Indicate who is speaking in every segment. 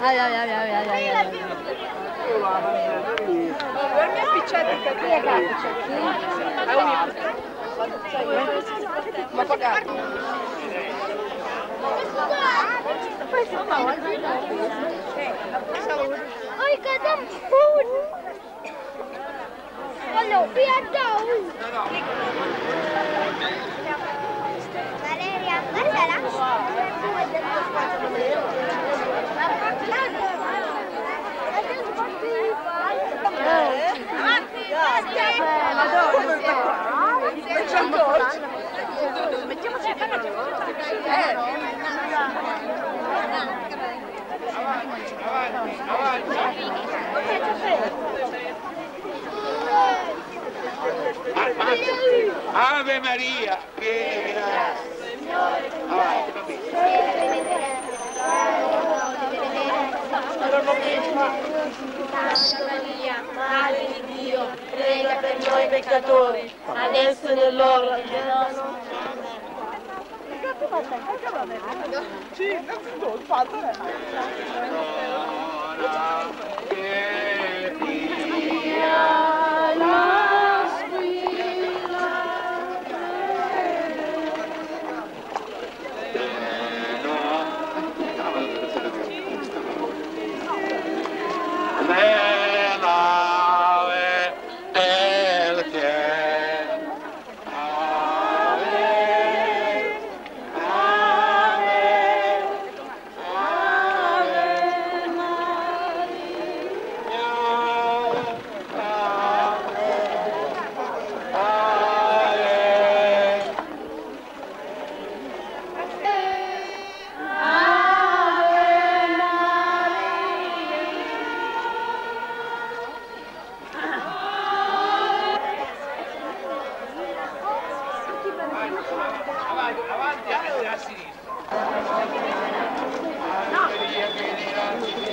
Speaker 1: Ai, ai, ai, ai, ai, ai, ai.
Speaker 2: Dormi appicciati a te, cazzo. Chi? A un Ma pagato.
Speaker 3: Oi, cadê o fundo? Olha, o piadão. Não, não.
Speaker 4: Ave Maria, piena Avanti, bambini.
Speaker 5: Santa Maria, Madre di Dio, prega per noi peccatori, adesso nell'ora della nostra
Speaker 4: Thank you.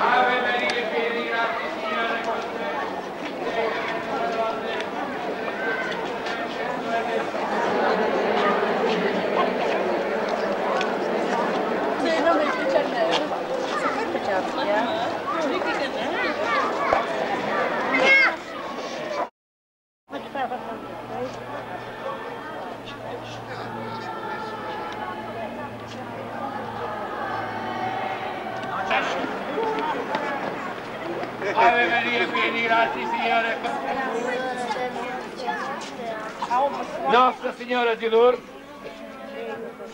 Speaker 4: Ave Maria, piena di grazia, Signore è con te. Ave Maria, piena di grazia, Signore. Nostra Signora di Lourdes.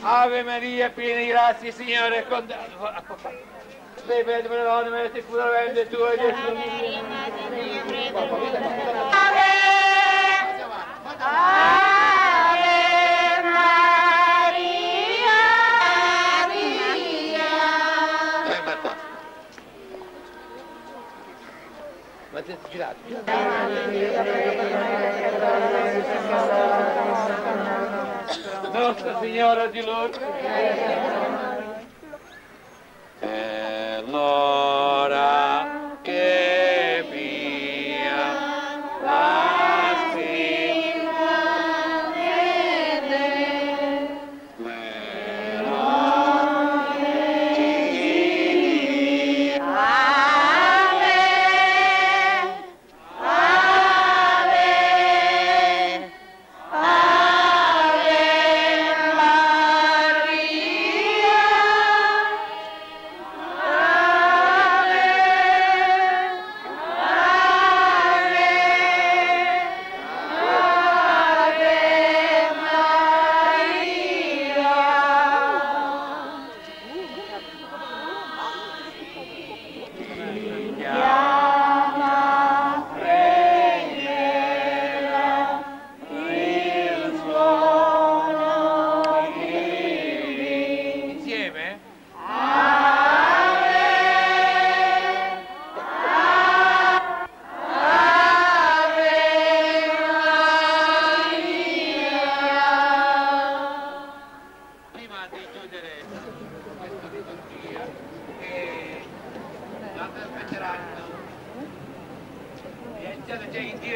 Speaker 4: Ave Maria, piena di grazia, Signore con bella per le donne, ti cura vende tu e Gesù. Eh, Marta. Ma ti girate, girate. Nostra Signora di Lourdes. ενώ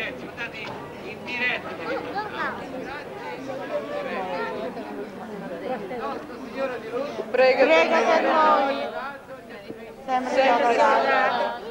Speaker 4: pezzi, sono stati in diretta.
Speaker 5: Nostra
Speaker 2: Signora di Rosso.
Speaker 5: Prega per noi. Sempre,
Speaker 2: Sempre salata.